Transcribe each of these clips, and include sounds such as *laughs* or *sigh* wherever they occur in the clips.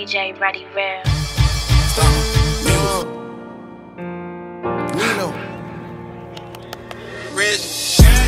DJ Ready Real.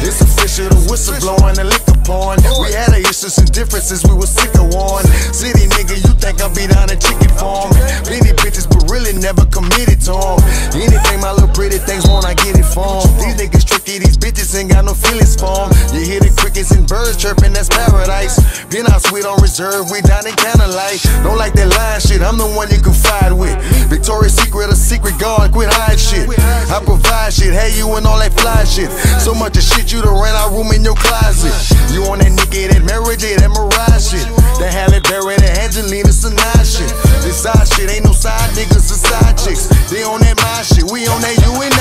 It's official, the whistle blowing, the liquor We had our issues and differences, we was sick of one. City nigga, you think I be down a chicken farm? Many bitches, but really never committed to 'em. Anything my little pretty things want, I get it from. These niggas tricky, these bitches ain't got no feelings for 'em. You hear the crickets and birds chirping, that's paradise. Been out sweet on reserve, we down in candlelight. Don't like that lying shit, I'm the one you confide with. Victoria's Secret, a secret guard, quit hiding shit. I provide shit, hey you and all that fly shit. So much of shit you done ran out room in your closet. You on that nigga, that Mary J, that Mariah shit. That Halle Berry, that Angelina Sinai shit. This side shit ain't no side niggas, it's side chicks. They on that my shit, we on that you and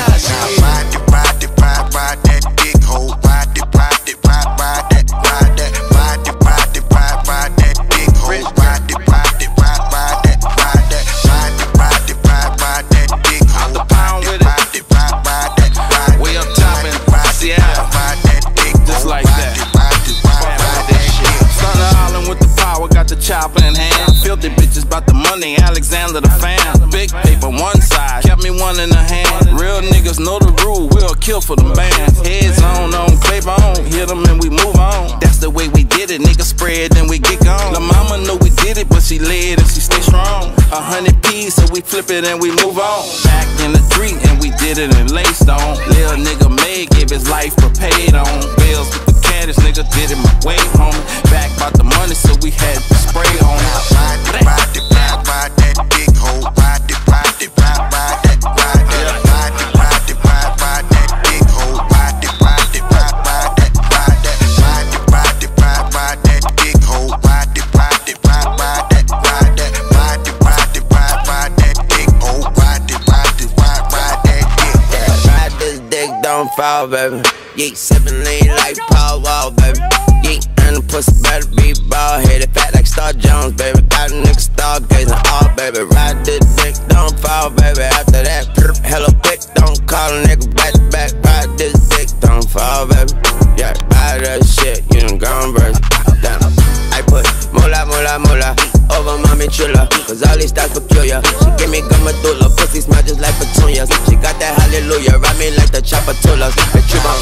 fan. Big paper one side, kept me one in the hand. Real niggas know the rule, we'll kill for them bands. Heads on, on, clap on, hit them and we move on. That's the way we did it, niggas spread, then we get gone. The mama know we did it, but she led and she stay strong. A hundred P's, so we flip it and we move on. Back in the street, and we did it in Laystone. Lil nigga May gave his life for paid on. Bills with the caddis, nigga did it my way, homie. Back about the money, so we had fall, baby. Yeet sippin' lean like Paul Wall, baby. Yeet and the pussy better be bald headed, fat like Star Jones, baby. Got a nigga stargazing, all baby. Ride this dick, don't fall, baby. After that, prr, hella quick, don't call a nigga back to back. Ride this dick, don't fall, baby. Yeah, ride that shit, you done gone verse. Damn. I put moolah, moolah, moolah over mommy chilla. Cause all these stars peculiar. She give me gummadula, pussy smell just like petunias. She got that hallelujah, ride me like the tulas. Bitch, gon' ride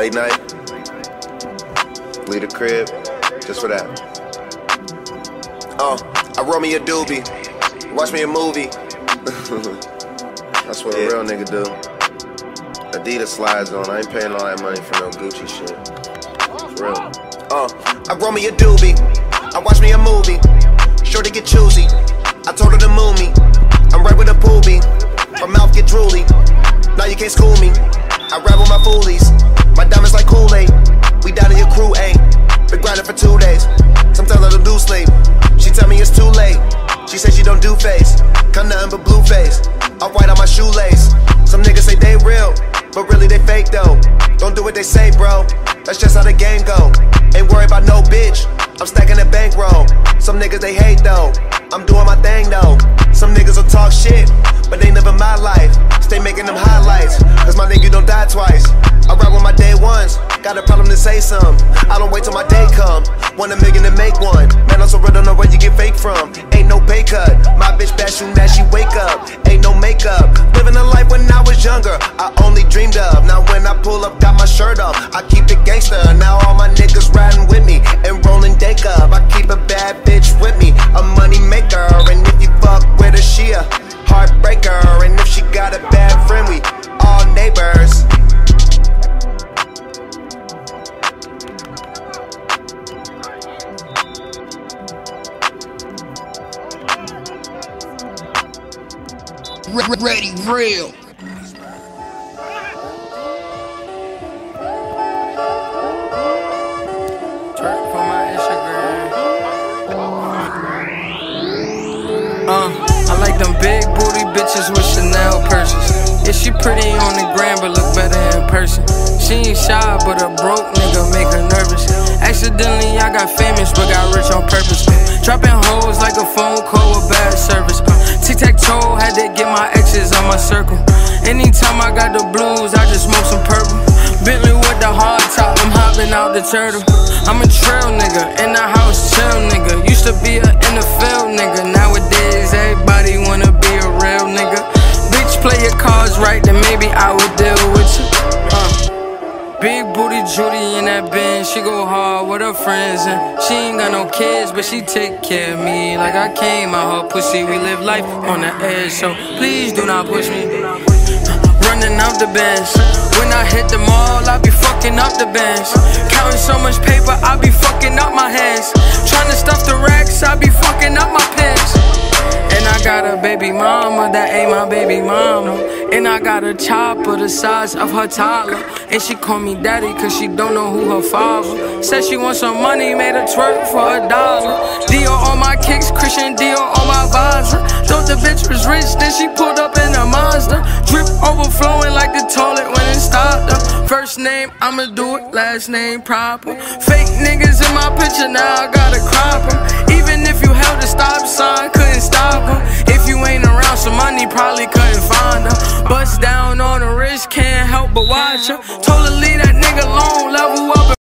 Late night, leave the crib, just for that. Uh, I roll me a doobie. Watch me a movie. *laughs* That's what a real nigga do. Adidas slides on. I ain't paying all that money for no Gucci shit. For real. Uh, I roll me a doobie. I watch me a movie. Sure to get choosy. I told her to move me. I'm right with a poobie. Her mouth get drooly. Now you can't school me. I rap with my foolies. My diamonds like Kool-Aid. We down in your crew, ain't. Been grinding for two days. Sometimes I don't do sleep. She tell me it's too late. She said she don't do face. Come nothing but blue face. I'm white on my shoelace. Some niggas say they real, but really they fake though. Don't do what they say, bro. That's just how the game go. Ain't worried about no bitch. I'm stacking the bankroll. Some niggas they hate though. I'm doing my thing though. Some niggas will talk shit, but they living my life. Stay making them highlights, nigga don't die twice. I ride with my day ones. Got a problem to say some. I don't wait till my day come. Want a million to make one. Man, I'm so real, don't know where you get fake from. Ain't no pay cut. My bitch bad soon as she wake up. Ain't no makeup. Living a life when I was younger. I only dreamed of. Now when I pull up, got my shirt off. I keep it gangster. Now all my niggas riding with me and rolling dank up. I keep a bad bitch with me, a money maker. And if you fuck with her, she a heartbreaker. And if she got a bad friend, we all neighbors. Ready, real. She pretty on the gram, but look better in person. She ain't shy, but a broke nigga make her nervous. Accidentally, I got famous, but got rich on purpose. Dropping hoes like a phone call with bad service. Tic tac toe, had to get my exes on my circle. Anytime I got the blues, I just smoke some purple. Bentley with the hard top, I'm hopping out the turtle. I'm a trail nigga, in the house chill nigga. Used to be a NFL nigga, nowadays everybody wanna be a real nigga. Play your cards right, then maybe I will deal with you. Uh. Big booty Judy in that bin, she go hard with her friends and she ain't got no kids, but she take care of me like I came out her pussy. We live life on the edge, so please do not push me. Running out the bench. When I hit the mall, I be fucking up the bench. Counting so much paper, I be fucking up my hands. Trying to stuff the racks, I be fucking up my pants. Got a baby mama that ain't my baby mama. And I got a chopper the size of her toddler. And she call me daddy cause she don't know who her father. Said she want some money, made her twerk for a dollar. Dior on my kicks, Christian Dior on my visor. Thought the bitch was rich, then she pulled up in a Mazda. Drip overflowing like the toilet when it stopped up. First name, I'ma do it, last name proper. Fake niggas in my picture, now I gotta crop 'em. watch her. Told her leave that nigga alone, level up.